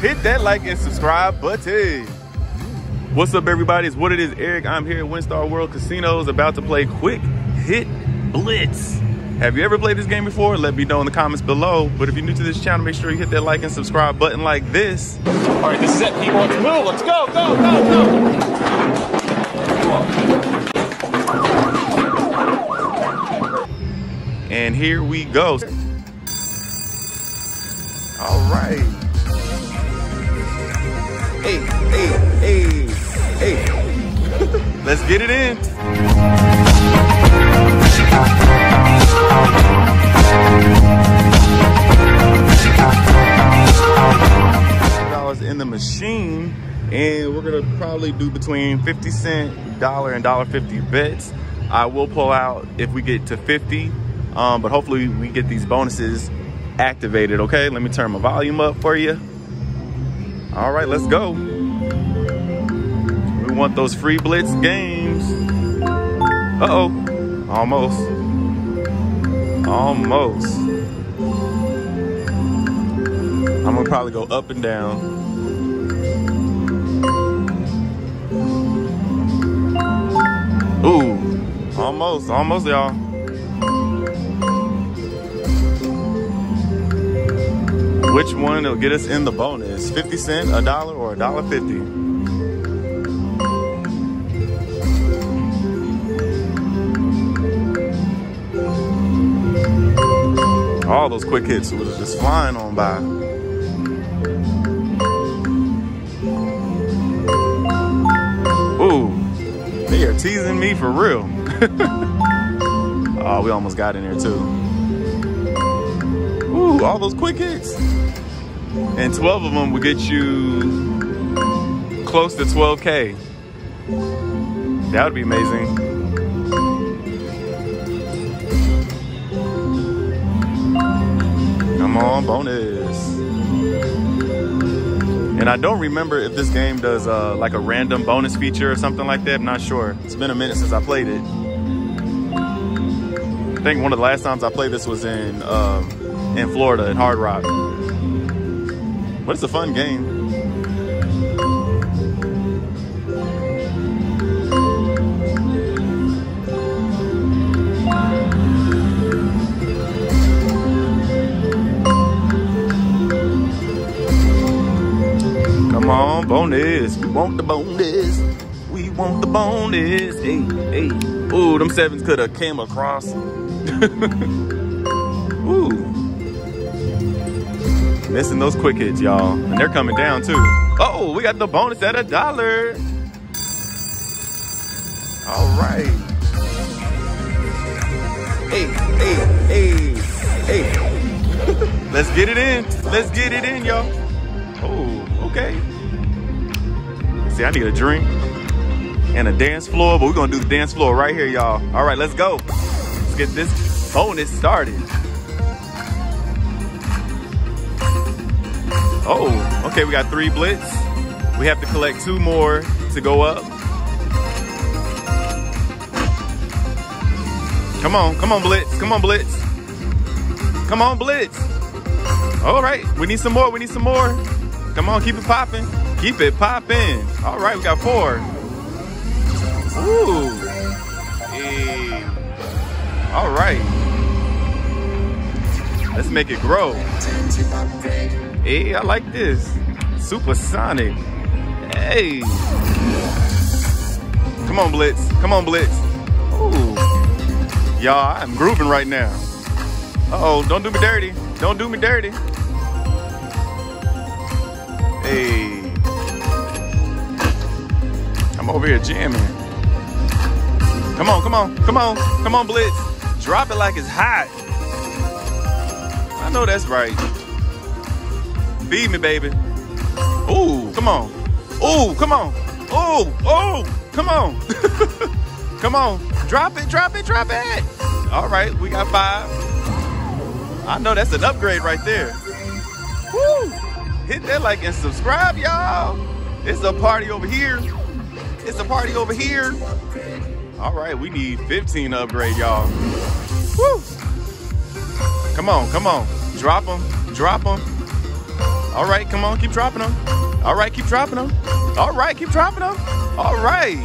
hit that like and subscribe button. What's up, everybody? It's what it is, Eric. I'm here at WinStar World Casinos about to play Quick Hit Blitz. Have you ever played this game before? Let me know in the comments below. But if you're new to this channel, make sure you hit that like and subscribe button like this. All right, this is it, people. Let's move. Let's go, go, go, go. And here we go. Hey, hey, hey, hey. Let's get it in. In the machine, and we're gonna probably do between 50 cent, dollar, and dollar 50 bets. I will pull out if we get to 50, um, but hopefully we get these bonuses activated. Okay, let me turn my volume up for you. All right, let's go. We want those free blitz games. Uh-oh, almost. Almost. I'm gonna probably go up and down. Ooh, almost, almost, y'all. Which one will get us in the bonus? 50 cent, a dollar, or a dollar 50? All those quick hits was just flying on by. Ooh, they are teasing me for real. oh, we almost got in there too. All those quick hits. And 12 of them will get you close to 12K. That would be amazing. Come on, bonus. And I don't remember if this game does uh, like a random bonus feature or something like that. I'm not sure. It's been a minute since I played it. I think one of the last times I played this was in um, in Florida in Hard Rock. But it's a fun game. Come on, bonus. We want the bonus. We want the bonus. Hey, hey. Ooh, them sevens could have came across. Ooh. Missing those quick hits, y'all. And they're coming down too. Oh, we got the bonus at a dollar. All right. Hey, hey, hey, hey. Let's get it in. Let's get it in, y'all. Oh, okay. See, I need a drink and a dance floor, but we're gonna do the dance floor right here, y'all. All right, let's go. Let's get this bonus started. Oh, okay, we got three blitz. We have to collect two more to go up. Come on, come on, blitz. Come on, blitz. Come on, blitz. All right, we need some more. We need some more. Come on, keep it popping. Keep it popping. All right, we got four. Ooh. Hey. All right. Let's make it grow. Hey, I like this. Supersonic. Hey. Come on, Blitz. Come on, Blitz. Ooh. Y'all, I'm grooving right now. Uh-oh, don't do me dirty. Don't do me dirty. Hey. I'm over here jamming. Come on, come on, come on, come on, Blitz. Drop it like it's hot. I know that's right. Feed me, baby. Ooh, come on. Ooh, come on. Ooh, ooh, come on. come on. Drop it, drop it, drop it. All right, we got five. I know that's an upgrade right there. Woo! Hit that like and subscribe, y'all. It's a party over here. It's a party over here. All right, we need 15 upgrade, y'all. Woo! Come on, come on. Drop them, drop them. All right, come on, keep dropping them. All right, keep dropping them. All right, keep dropping them. All right,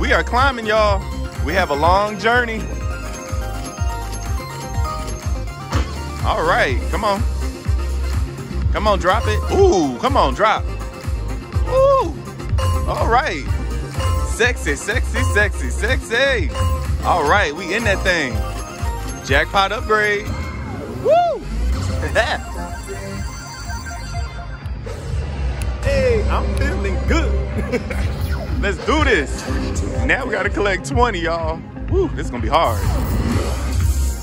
we are climbing, y'all. We have a long journey. All right, come on. Come on, drop it. Ooh, come on, drop. Ooh. All right. Sexy, sexy, sexy, sexy. All right, we in that thing. Jackpot upgrade. Woo! I'm feeling good. Let's do this. Now we gotta collect 20, y'all. Woo, this is gonna be hard.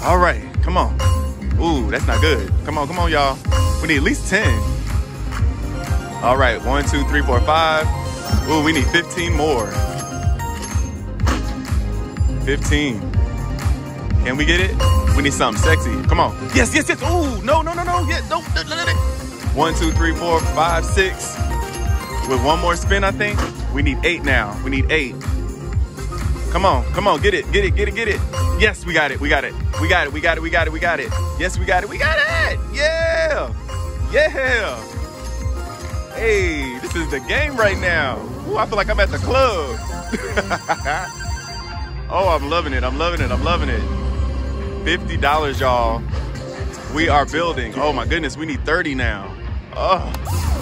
All right, come on. Ooh, that's not good. Come on, come on, y'all. We need at least 10. All right, one, two, three, four, five. Ooh, we need 15 more. 15. Can we get it? We need something sexy. Come on. Yes, yes, yes. Ooh, no, no, no, no. No, no. One, two, three, four, five, six. With one more spin, I think. We need eight now. We need eight. Come on, come on, get it, get it, get it, get it. Yes, we got it, we got it, we got it, we got it, we got it, we got it. Yes, we got it, we got it. Yeah, yeah. Hey, this is the game right now. Ooh, I feel like I'm at the club. oh, I'm loving it, I'm loving it, I'm loving it. $50, y'all. We are building. Oh my goodness, we need 30 now. Oh.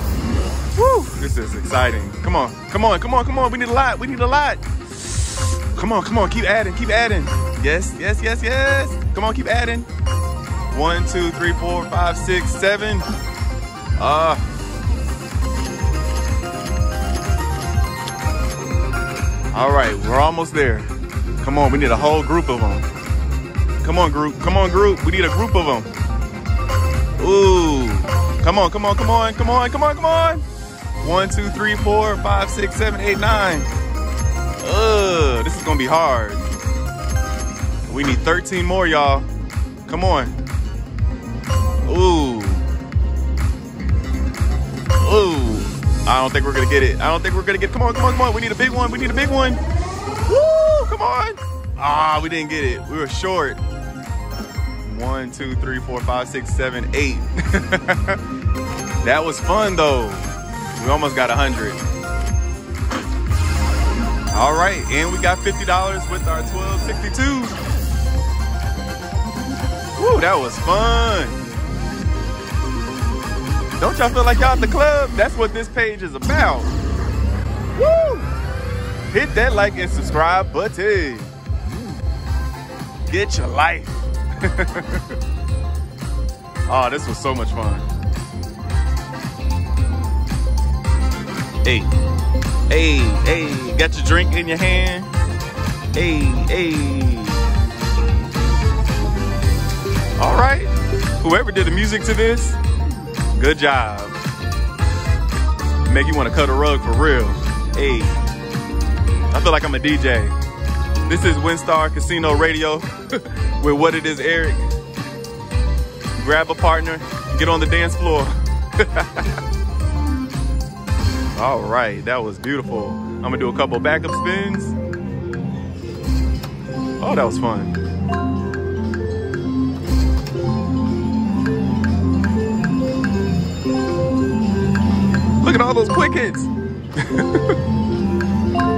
Woo, this is exciting. Come on, come on, come on, come on. We need a lot, we need a lot. Come on, come on, keep adding, keep adding. Yes, yes, yes, yes. Come on, keep adding. One, two, three, four, five, six, seven. Uh. All right, we're almost there. Come on, we need a whole group of them. Come on, group. Come on, group. We need a group of them. Ooh. Come on, come on, come on, come on, come on, come on. One, two, three, four, five, six, seven, eight, nine. Ugh, this is gonna be hard. We need 13 more, y'all. Come on. Ooh. Ooh. I don't think we're gonna get it. I don't think we're gonna get. Come on, come on, come on. We need a big one. We need a big one. Woo! Come on. Ah, we didn't get it. We were short. One, two, three, four, five, six, seven, eight. that was fun though. We almost got a hundred. All right, and we got $50 with our 1262. Woo, that was fun. Don't y'all feel like y'all at the club? That's what this page is about. Woo! Hit that like and subscribe button. Get your life. oh, this was so much fun. Hey, hey, hey, got your drink in your hand? Hey, hey. All right, whoever did the music to this, good job. Make you want to cut a rug for real. Hey, I feel like I'm a DJ. This is WinStar Casino Radio with What It Is Eric. Grab a partner, get on the dance floor. All right, that was beautiful. I'm gonna do a couple backup spins. Oh, that was fun. Look at all those quick hits.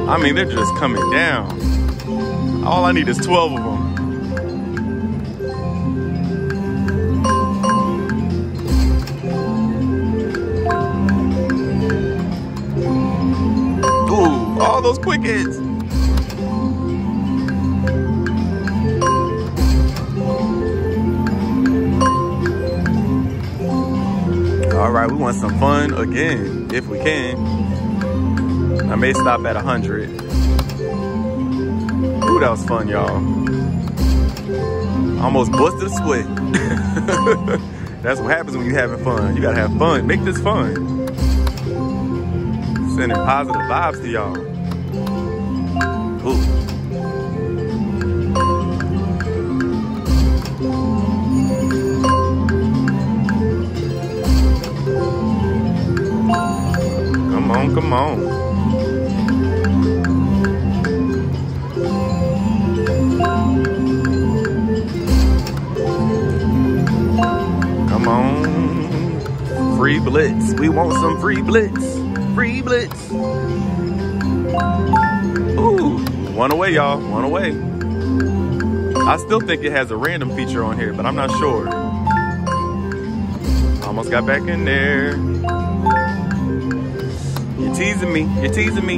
I mean, they're just coming down. All I need is 12 of them. All those quick hits. All right, we want some fun again, if we can. I may stop at 100. Ooh, that was fun, y'all. Almost busted a sweat. That's what happens when you're having fun. You gotta have fun. Make this fun. Sending positive vibes to y'all. Come on, come on. Come on. Free blitz. We want some free blitz. Free blitz. Ooh, one away, y'all. One away. I still think it has a random feature on here, but I'm not sure. Almost got back in there. You're teasing me. You're teasing me.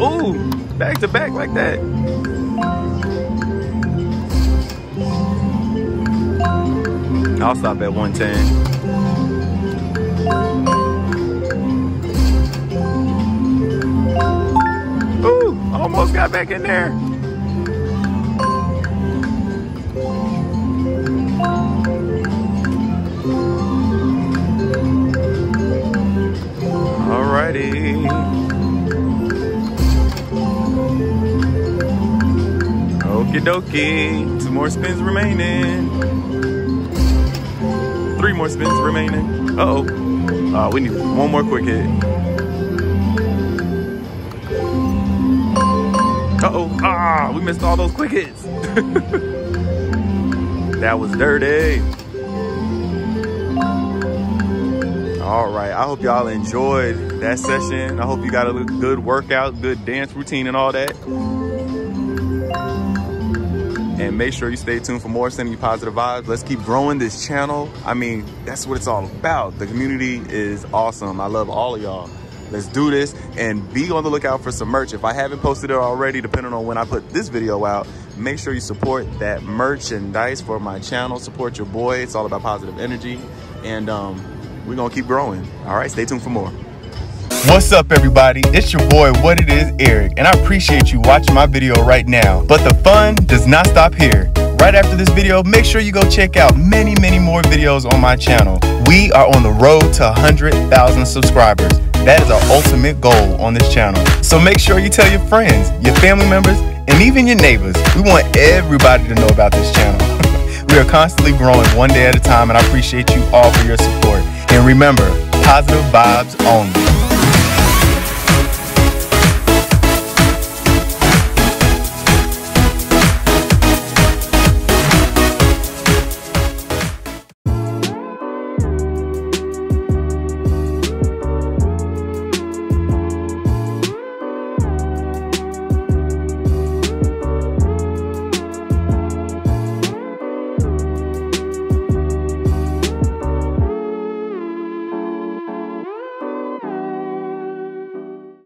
Ooh, back to back like that. I'll stop at 110. Almost got back in there. Alrighty. Okie dokie. Two more spins remaining. Three more spins remaining. Uh oh. Uh, we need one more quick hit. Uh oh. Ah, we missed all those quick hits. that was dirty. All right. I hope y'all enjoyed that session. I hope you got a good workout, good dance routine, and all that. And make sure you stay tuned for more sending you positive vibes. Let's keep growing this channel. I mean, that's what it's all about. The community is awesome. I love all of y'all. Let's do this and be on the lookout for some merch. If I haven't posted it already, depending on when I put this video out, make sure you support that merchandise for my channel. Support your boy. It's all about positive energy. And um, we're gonna keep growing. All right, stay tuned for more. What's up, everybody? It's your boy, What It Is, Eric, and I appreciate you watching my video right now. But the fun does not stop here. Right after this video, make sure you go check out many, many more videos on my channel. We are on the road to 100,000 subscribers. That is our ultimate goal on this channel. So make sure you tell your friends, your family members, and even your neighbors. We want everybody to know about this channel. we are constantly growing one day at a time, and I appreciate you all for your support. And remember, positive vibes only.